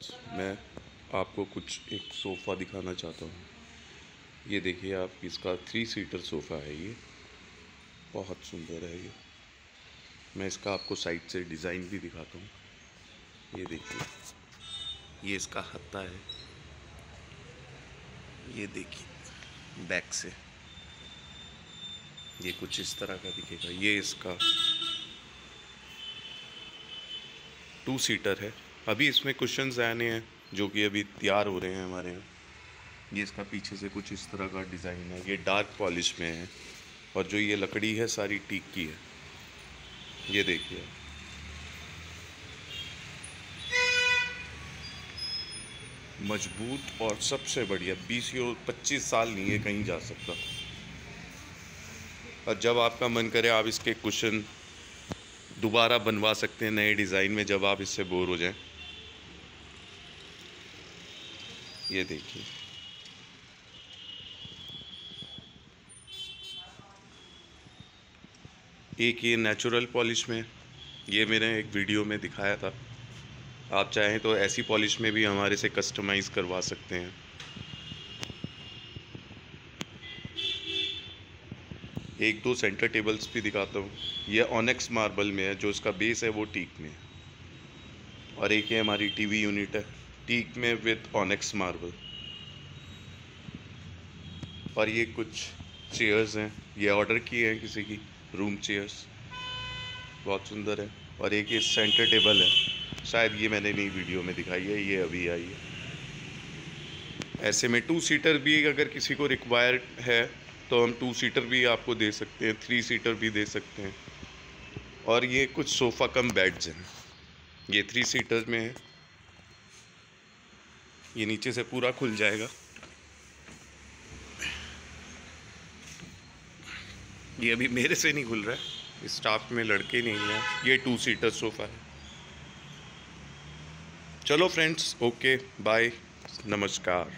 मैं आपको कुछ एक सोफ़ा दिखाना चाहता हूँ। ये देखिए आप, इसका थ्री सीटर सोफ़ा है ये। बहुत सुंदर है ये। मैं इसका आपको साइड से डिज़ाइन भी दिखाता हूँ। ये देखिए, ये इसका हत्ता है। ये देखिए बैक से। ये कुछ इस तरह का दिखेगा। ये इसका टू सीटर है। अभी इसमें कुशंस आने हैं, जो कि अभी तैयार हो रहे हैं हमारे यहाँ। ये इसका पीछे से कुछ इस तरह का डिज़ाइन है। ये डार्क पॉलिश में है और जो ये लकड़ी है, सारी टीक की है। ये देखिए मज़बूत और सबसे बढ़िया, बीस या पच्चीस साल नहीं है कहीं जा सकता। और जब आपका मन करे, आप इसके कुशन दोबारा बनवा सकते हैं नए डिज़ाइन में, जब आप इससे बोर हो जाएँ। ये देखिए। एक ये नेचुरल पॉलिश में, ये मैंने एक वीडियो में दिखाया था। आप चाहें तो ऐसी पॉलिश में भी हमारे से कस्टमाइज़ करवा सकते हैं। एक दो सेंटर टेबल्स भी दिखाता हूँ। ये ऑनेक्स मार्बल में है, जो इसका बेस है वो टीक में है। और एक ये हमारी टीवी यूनिट है। टीक में विद ऑनेक्स मार्बल और ये कुछ चेयर्स हैं। ये ऑर्डर किए हैं किसी की। रूम चेयर्स बहुत सुंदर है। और एक ये सेंटर टेबल है। शायद ये मैंने नई वीडियो में दिखाई है। ये अभी आई है। ऐसे में टू सीटर भी अगर किसी को रिक्वायर्ड है तो हम टू सीटर भी आपको दे सकते हैं। थ्री सीटर भी दे सकते हैं। और ये कुछ सोफ़ा कम बेड्स हैं। ये थ्री सीटर में है। ये नीचे से पूरा खुल जाएगा। ये अभी मेरे से नहीं खुल रहा है। स्टाफ में लड़के नहीं हैं। ये टू सीटर सोफ़ा है। चलो फ्रेंड्स ओके बाय नमस्कार।